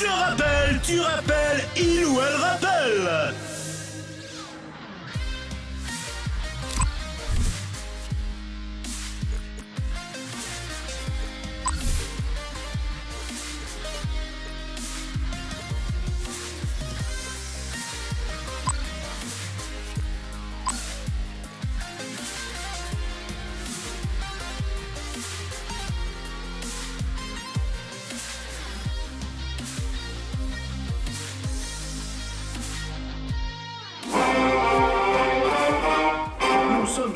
Je rappelle, tu rappelles, il ou elle rappelle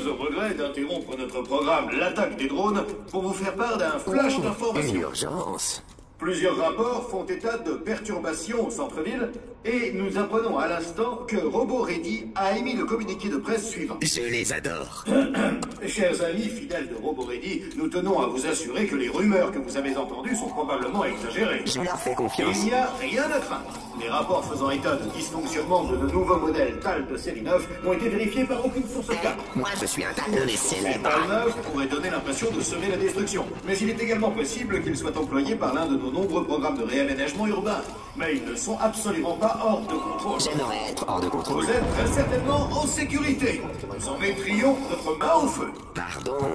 Nous au regret d'interrompre notre programme L'attaque des drones pour vous faire part d'un flash Une d'informations. urgence. Plusieurs rapports font état de perturbations au centre-ville et nous apprenons à l'instant que RoboReady a émis le communiqué de presse suivant. Je les adore. Chers amis fidèles de RoboReady, nous tenons à vous assurer que les rumeurs que vous avez entendues sont probablement exagérées. Je leur fais confiance. Il n'y a rien à craindre. Les rapports faisant état de dysfonctionnement de de nouveaux modèles TAL de série 9 ont été vérifiés par aucune source. Moi, je suis un talent des Ces célèbres. TAL 9 pourraient donner l'impression de semer la destruction. Mais il est également possible qu'ils soient employés par l'un de nos nombreux programmes de réaménagement urbain. Mais ils ne sont absolument pas hors de contrôle. J'aimerais être hors de contrôle. Vous êtes très certainement en sécurité. Nous en mettrions notre main au feu. Pardon.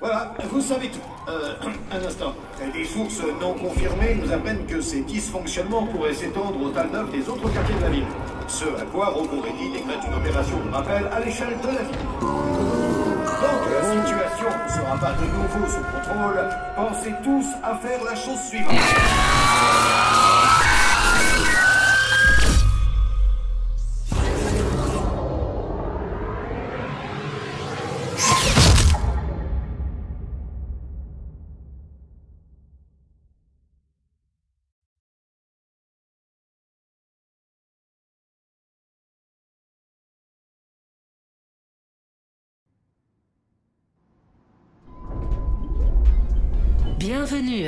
Voilà, vous savez tout. Euh, un instant. Des sources non confirmées nous apprennent que ces dysfonctionnements pourraient s'étendre au tal neuf des autres quartiers de la ville. Ce à quoi Roboredi décrète une opération de rappel à l'échelle de la ville. Que la situation ne sera pas de nouveau sous contrôle, pensez tous à faire la chose suivante.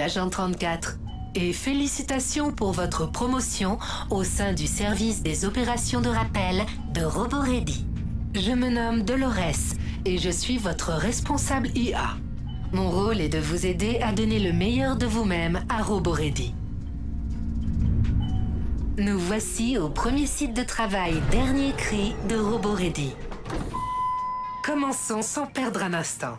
Agent 34, et félicitations pour votre promotion au sein du service des opérations de rappel de RoboReady. Je me nomme Dolores et je suis votre responsable IA. Mon rôle est de vous aider à donner le meilleur de vous-même à RoboReady. Nous voici au premier site de travail Dernier Cri de RoboReady. Commençons sans perdre un instant.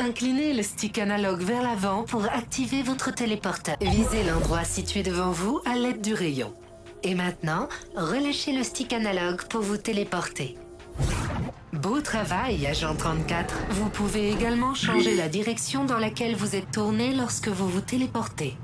Inclinez le stick analogue vers l'avant pour activer votre téléporteur. Visez l'endroit situé devant vous à l'aide du rayon. Et maintenant, relâchez le stick analogue pour vous téléporter. Beau travail, agent 34. Vous pouvez également changer la direction dans laquelle vous êtes tourné lorsque vous vous téléportez.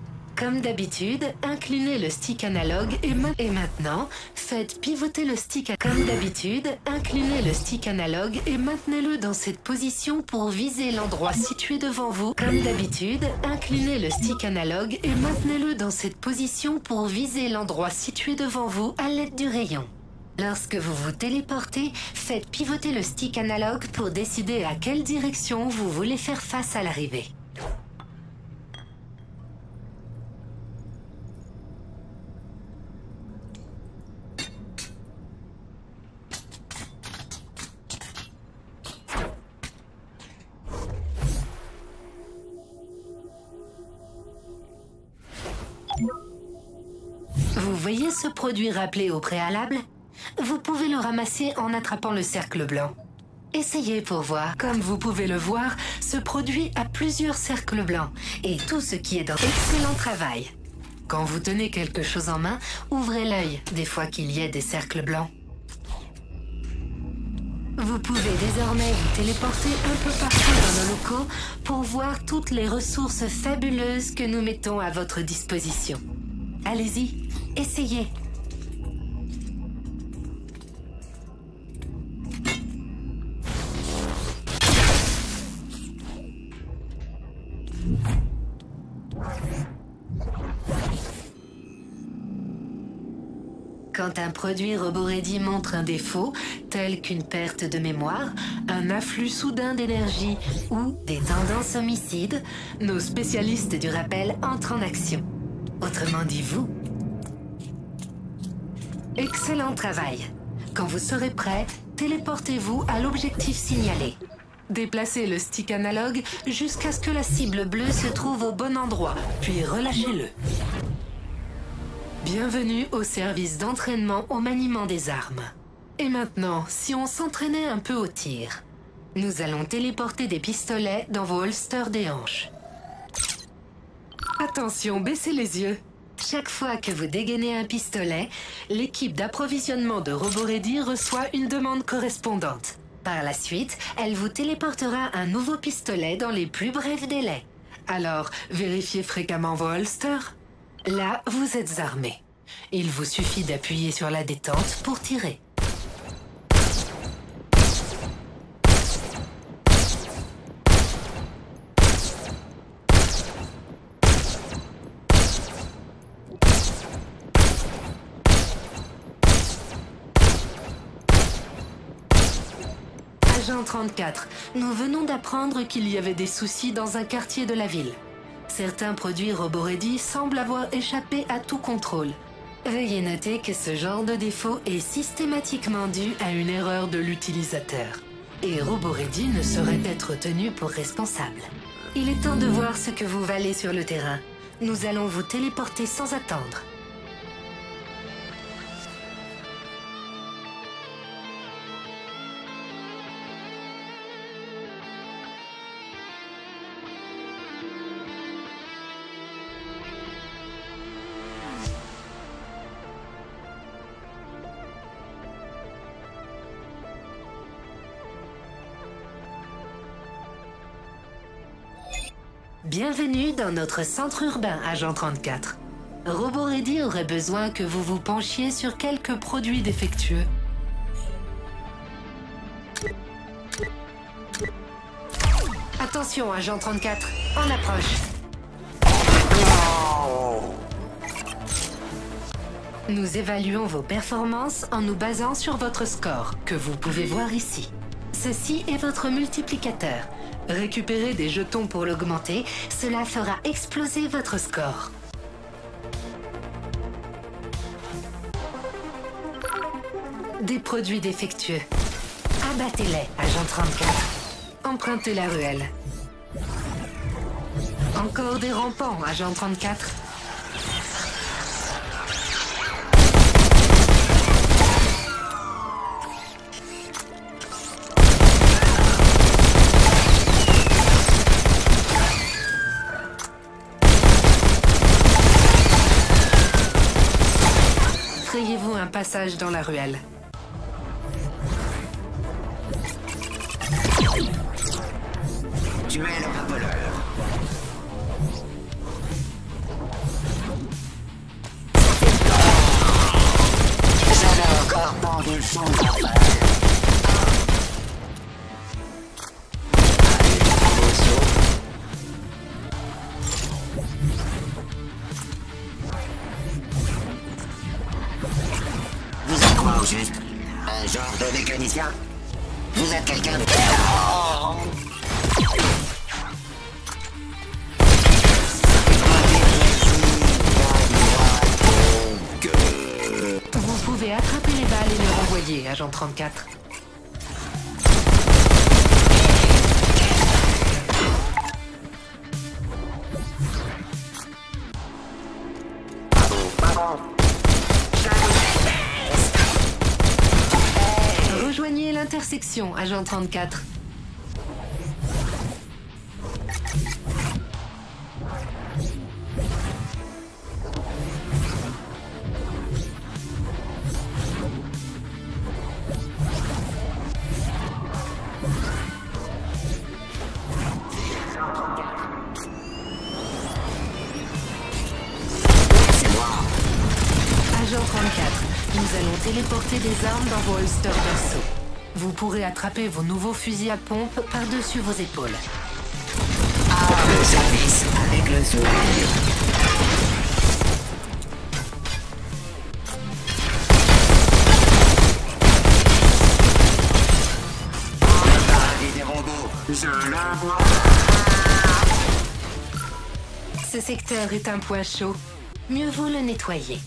Comme d'habitude, inclinez le stick analogue et, ma- et maintenant, faites pivoter le stick. Comme d'habitude, inclinez le stick analogue et maintenez-le dans cette position pour viser l'endroit situé devant vous. Comme d'habitude, inclinez le stick analogue et maintenez-le dans cette position pour viser l'endroit situé devant vous à l'aide du rayon. Lorsque vous vous téléportez, faites pivoter le stick analogue pour décider à quelle direction vous voulez faire face à l'arrivée. Produit rappelé au préalable Vous pouvez le ramasser en attrapant le cercle blanc. Essayez pour voir. Comme vous pouvez le voir, ce produit a plusieurs cercles blancs et tout ce qui est dans excellent travail. Quand vous tenez quelque chose en main, ouvrez l'œil des fois qu'il y ait des cercles blancs. Vous pouvez désormais vous téléporter un peu partout dans nos locaux pour voir toutes les ressources fabuleuses que nous mettons à votre disposition. Allez-y, essayez. Un produit RoboReady montre un défaut, tel qu'une perte de mémoire, un afflux soudain d'énergie ou des tendances homicides, nos spécialistes du rappel entrent en action. Autrement dit, vous. Excellent travail. Quand vous serez prêt, téléportez-vous à l'objectif signalé. Déplacez le stick analogue jusqu'à ce que la cible bleue se trouve au bon endroit, puis relâchez-le. Bienvenue au service d'entraînement au maniement des armes. Et maintenant, si on s'entraînait un peu au tir Nous allons téléporter des pistolets dans vos holsters des hanches. Attention, baissez les yeux. Chaque fois que vous dégainez un pistolet, l'équipe d'approvisionnement de RoboReady reçoit une demande correspondante. Par la suite, elle vous téléportera un nouveau pistolet dans les plus brefs délais. Alors, vérifiez fréquemment vos holsters. Là, vous êtes armé. Il vous suffit d'appuyer sur la détente pour tirer. Agent 34, nous venons d'apprendre qu'il y avait des soucis dans un quartier de la ville. Certains produits Roboredi semblent avoir échappé à tout contrôle. Veuillez noter que ce genre de défaut est systématiquement dû à une erreur de l'utilisateur. Et Roboredi ne saurait être tenu pour responsable. Il est temps de voir ce que vous valez sur le terrain. Nous allons vous téléporter sans attendre. Bienvenue dans notre centre urbain, Agent 34. RoboReady aurait besoin que vous vous penchiez sur quelques produits défectueux. Attention, Agent 34, en approche. Nous évaluons vos performances en nous basant sur votre score, que vous pouvez voir ici. Ceci est votre multiplicateur. Récupérez des jetons pour l'augmenter, cela fera exploser votre score. Des produits défectueux. Abattez-les, agent 34. Empruntez la ruelle. Encore des rampants, agent 34. Un passage dans la ruelle. Tu es le voleur. J'avais encore tant de Vous êtes quelqu'un de... Vous pouvez attraper les balles et les renvoyer, agent 34. Agent 34. Attraper vos nouveaux fusils à pompe par-dessus vos épaules. Le service avec le sourire. Ce secteur est un point chaud. Mieux vaut le nettoyer.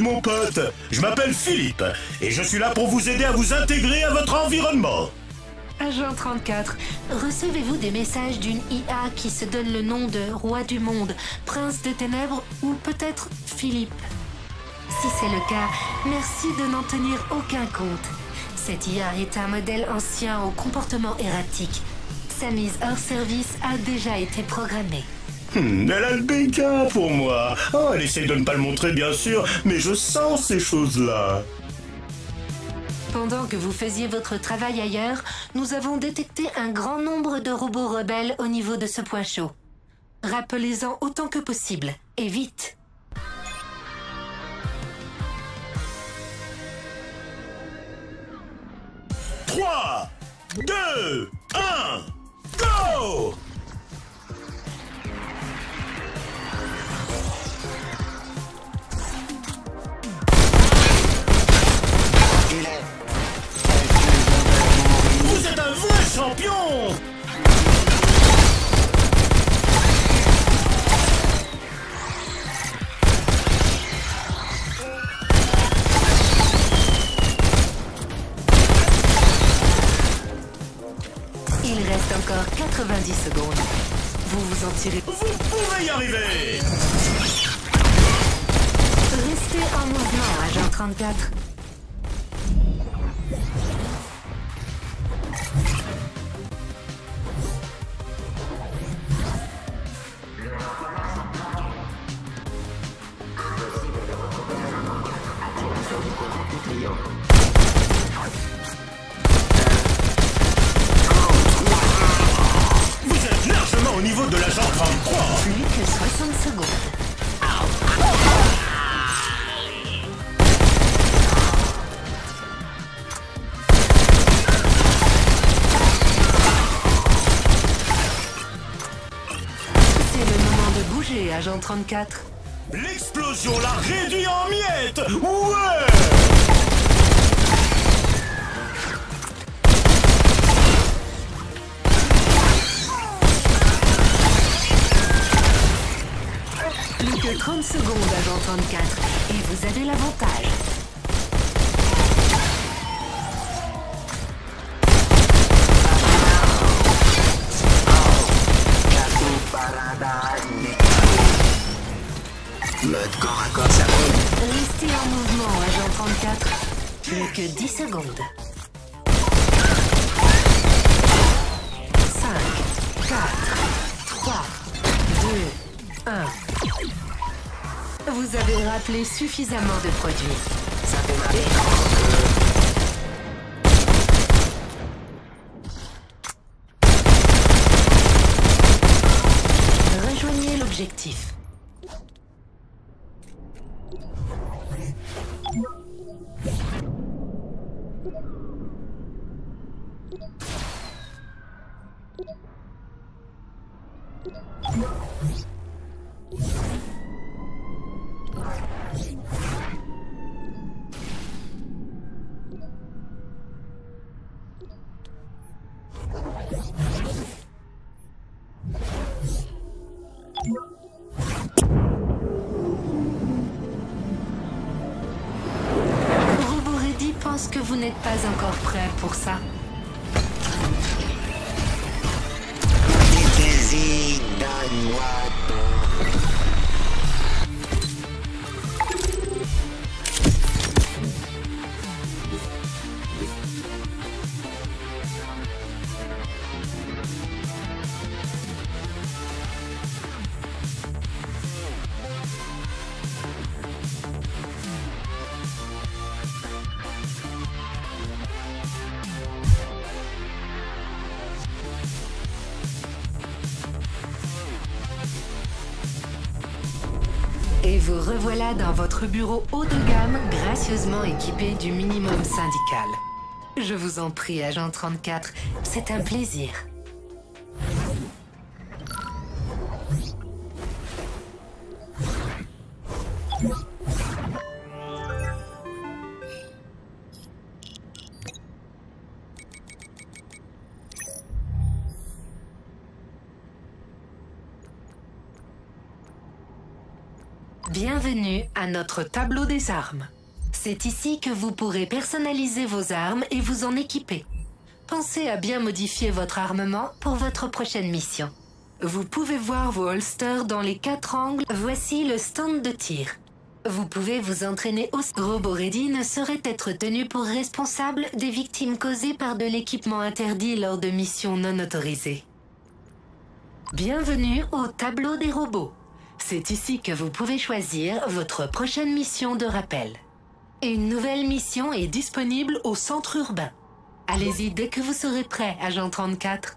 Mon pote, je m'appelle Philippe et je suis là pour vous aider à vous intégrer à votre environnement. Agent 34, recevez-vous des messages d'une IA qui se donne le nom de Roi du Monde, Prince des Ténèbres ou peut-être Philippe Si c'est le cas, merci de n'en tenir aucun compte. Cette IA est un modèle ancien au comportement erratique. Sa mise hors service a déjà été programmée. Hmm, elle a le béguin pour moi. Oh, elle essaie de ne pas le montrer bien sûr, mais je sens ces choses-là. Pendant que vous faisiez votre travail ailleurs, nous avons détecté un grand nombre de robots rebelles au niveau de ce point chaud. Rappelez-en autant que possible, et vite. Trois, deux, un, go champion agent 34. L'explosion l'a réduit en miettes Ouais Plus que 30 secondes, agent 34. Et vous avez l'avantage. Plus que 10 secondes. 5, 4, 3, 2, 1. Vous avez rappelé suffisamment de produits. Ça fait mal. Rejoignez Revoilà dans votre bureau haut de gamme, gracieusement équipé du minimum syndical. Je vous en prie, agent 34, c'est un plaisir. Bienvenue. À notre tableau des armes. C'est ici que vous pourrez personnaliser vos armes et vous en équiper. Pensez à bien modifier votre armement pour votre prochaine mission. Vous pouvez voir vos holsters dans les quatre angles. Voici le stand de tir. Vous pouvez vous entraîner au Robot Ready ne saurait être tenu pour responsable des victimes causées par de l'équipement interdit lors de missions non autorisées. Bienvenue au tableau des robots. C'est ici que vous pouvez choisir votre prochaine mission de rappel. Une nouvelle mission est disponible au centre urbain. Allez-y dès que vous serez prêt, agent 34.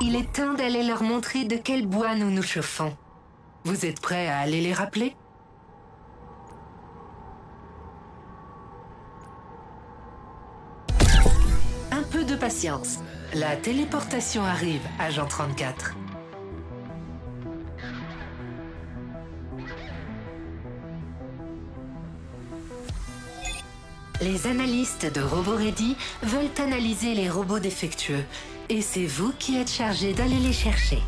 Il est temps d'aller leur montrer de quel bois nous nous chauffons. Vous êtes prêts à aller les rappeler? Un peu de patience. La téléportation arrive, agent 34. Les analystes de RoboReady veulent analyser les robots défectueux et c'est vous qui êtes chargé d'aller les chercher.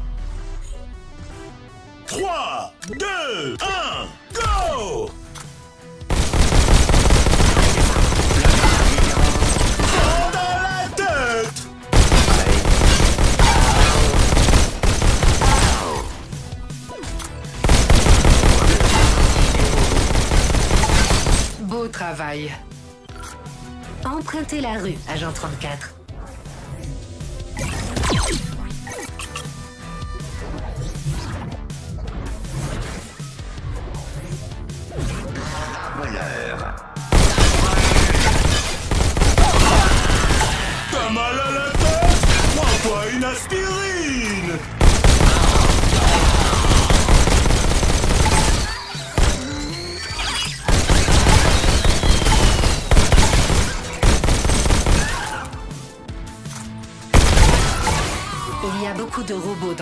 3, 2, 1, go Beau travail. Empruntez la rue, agent 34.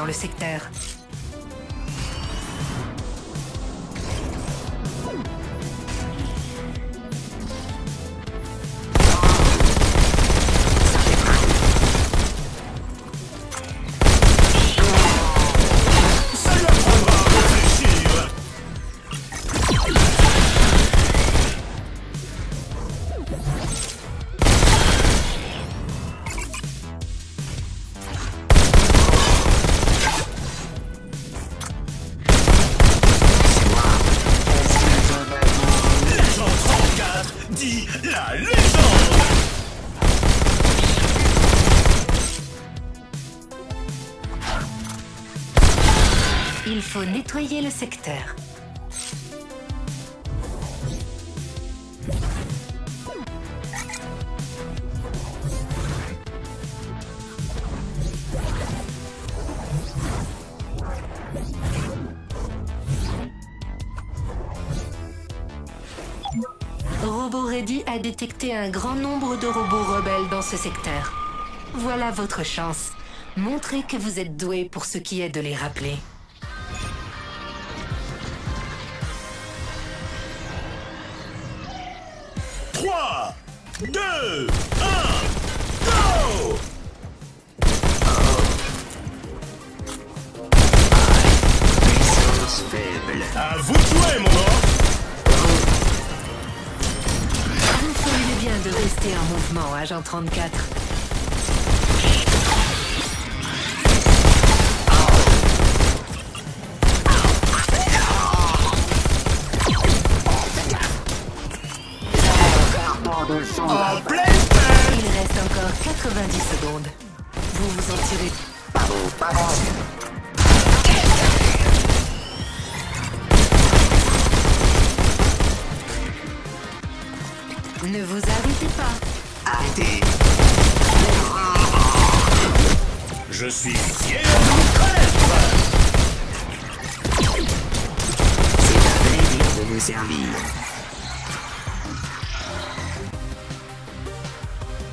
Le secteur. Faut nettoyer le secteur. RoboReady a détecté un grand nombre de robots rebelles dans ce secteur. Voilà votre chance. Montrez que vous êtes doué pour ce qui est de les rappeler. 2, À vous de jouer, mon Vous bien de rester en mouvement, agent 34. 90 secondes. Vous vous en tirez. Pas beau. Ne vous arrêtez pas. Arrêtez. Je suis fier de vous traître C'est un plaisir de vous servir.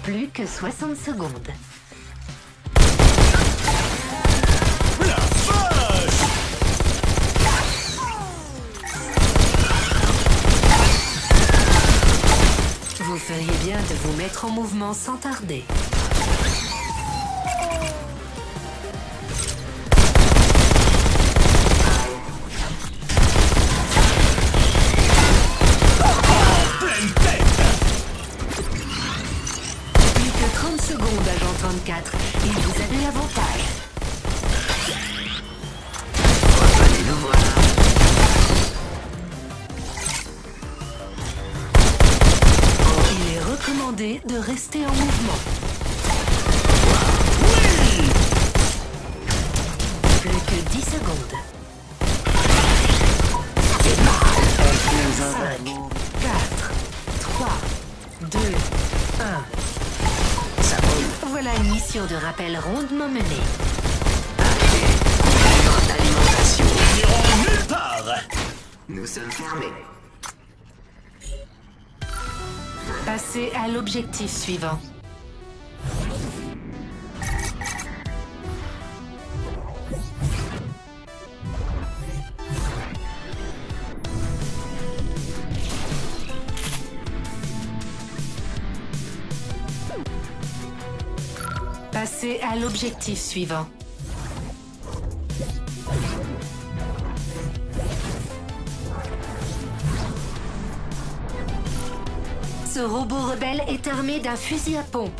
Plus que 60 secondes. Vous feriez bien de vous mettre en mouvement sans tarder. 24 et vous avez l'avantage. Revenez. Il est recommandé de rester en mouvement. Oui Plus que 10 secondes. Voilà une mission de rappel rondement menée. D'alimentation. N'iront nulle part Nous sommes fermés. Passez à l'objectif suivant. Passez à l'objectif suivant. Ce robot rebelle est armé d'un fusil à pompe.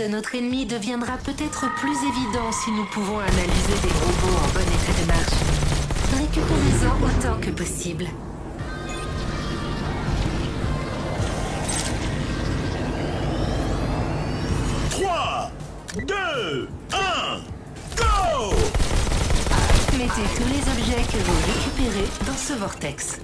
De notre ennemi deviendra peut-être plus évident si nous pouvons analyser des robots en bon état de marche. Récupérez-en autant que possible. Deux, un, go Mettez tous les objets que vous récupérez dans ce vortex.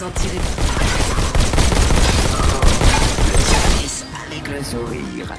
Vous en tirez. Avec le sourire.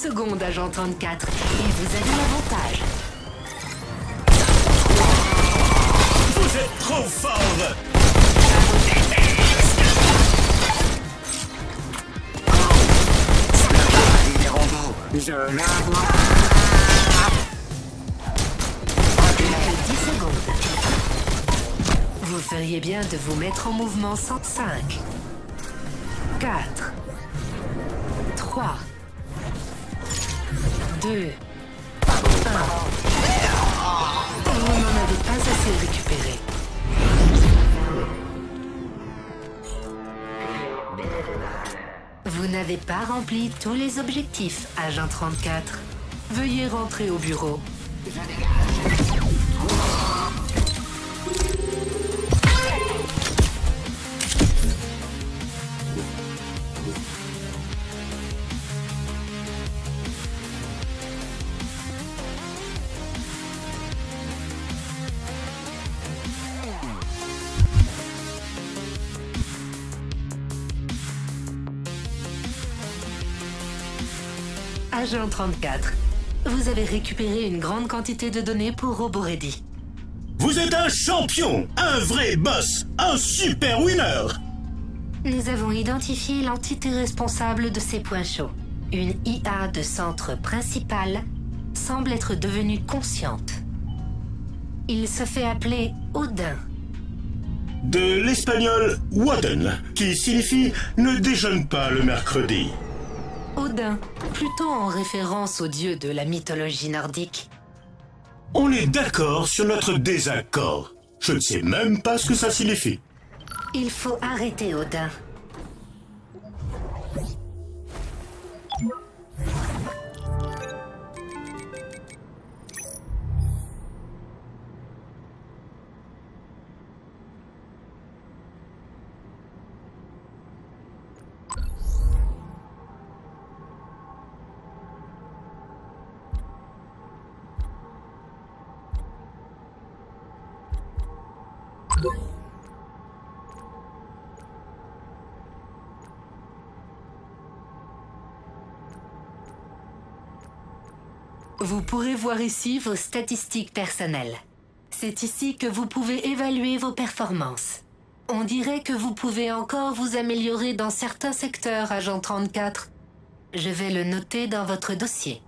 Secondes, agent 34. Et vous avez l'avantage. Vous êtes trop fort. Je le vois. Plus que 10 secondes. Vous feriez bien de vous mettre en mouvement 105. 4. 3. 2. 1. Vous n'en avez pas assez récupéré. Vous n'avez pas rempli tous les objectifs, agent 34. Veuillez rentrer au bureau. Agent 34, vous avez récupéré une grande quantité de données pour RoboReady. Vous êtes un champion, un vrai boss, un super winner Nous avons identifié l'entité responsable de ces points chauds. Une IA de centre principal semble être devenue consciente. Il se fait appeler Odin. De l'espagnol Waden, qui signifie ne déjeune pas le mercredi. Odin, plutôt en référence au dieu de la mythologie nordique. On est d'accord sur notre désaccord. Je ne sais même pas ce que ça signifie. Il faut arrêter Odin. Ici vos statistiques personnelles. C'est ici que vous pouvez évaluer vos performances. On dirait que vous pouvez encore vous améliorer dans certains secteurs, agent 34. Je vais le noter dans votre dossier.